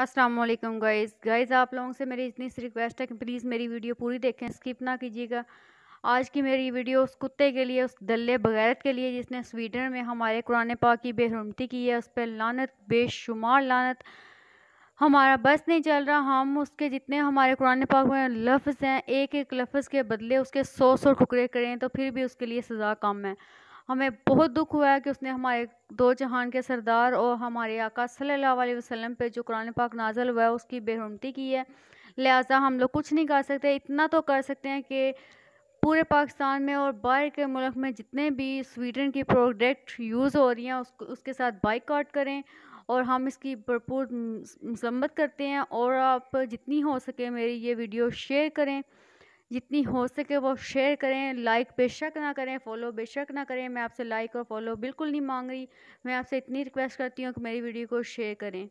अस्सलाम वालेकुम guys guys आप लोगों से मेरी इतनी सी रिक्वेस्ट है कि प्लीज़ मेरी वीडियो पूरी देखें स्किप ना कीजिएगा। आज की मेरी वीडियो उस कुत्ते के लिए, उस दल्ले बगैरत के लिए जिसने स्वीडन में हमारे कुरान पाक की बेहरमती की है, उस पर लानत, बेशुमार लानत। हमारा बस नहीं चल रहा, हम उसके जितने हमारे कुरान पाक में लफ्ज़ हैं एक एक लफ्ज़ के बदले उसके सौ सौ टुकड़े करें तो फिर भी उसके लिए सज़ा कम है। हमें बहुत दुख हुआ है कि उसने हमारे दो जहान के सरदार और हमारे आका सल्लल्लाहु अलैहि वसल्लम पे जो कुरान पाक नाजल हुआ है, उसकी बेहरमती की है। लिहाजा हम लोग कुछ नहीं कर सकते, इतना तो कर सकते हैं कि पूरे पाकिस्तान में और बाहर के मुल्क में जितने भी स्वीडन की प्रोडक्ट यूज़ हो रही हैं उसको उसके साथ बाइकआउट करें और हम इसकी भरपूर मसम्मत करते हैं और आप जितनी हो सके मेरी ये वीडियो शेयर करें। जितनी हो सके वो शेयर करें लाइक बेशक ना करें फॉलो बेशक ना करें। मैं आपसे लाइक और फॉलो बिल्कुल नहीं मांग रही। मैं आपसे इतनी रिक्वेस्ट करती हूँ कि मेरी वीडियो को शेयर करें।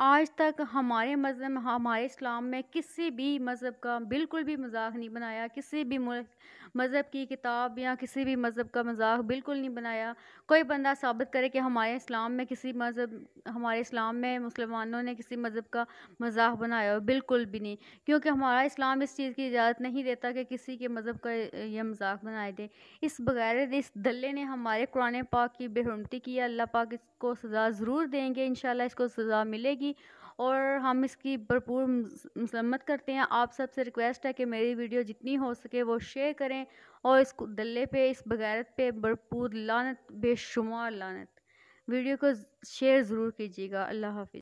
आज तक हमारे मज़हब, हमारे इस्लाम में किसी भी मज़हब का बिल्कुल भी मज़ाक नहीं बनाया, किसी भी मज़हब की किताब या किसी भी मज़हब का मज़ाक बिल्कुल नहीं बनाया। कोई बंदा साबित करे कि हमारे इस्लाम में किसी मज़हब, हमारे इस्लाम में मुसलमानों ने किसी मज़हब का मज़ाक बनाया हो बिल्कुल भी नहीं। क्योंकि हमारा इस्लाम इस चीज़ की इजाज़त नहीं देता कि किसी के मज़हब का यह मज़ाक बनाए दे। इस बगैर इस दल्ले ने हमारे कुरान पाक की बेहरमती की, अल्लाह पाक इसको सज़ा ज़रूर देंगे इन इसको सज़ा मिलेगी। और हम इसकी भरपूर मसम्मत करते हैं। आप सबसे रिक्वेस्ट है कि मेरी वीडियो जितनी हो सके वो शेयर करें और इस दल्ले पे, इस बगैरत पे भरपूर लानत, बेशुमार लानत। वीडियो को शेयर ज़रूर कीजिएगा। अल्लाह हाफिज़।